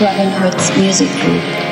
Robin Hood's music group.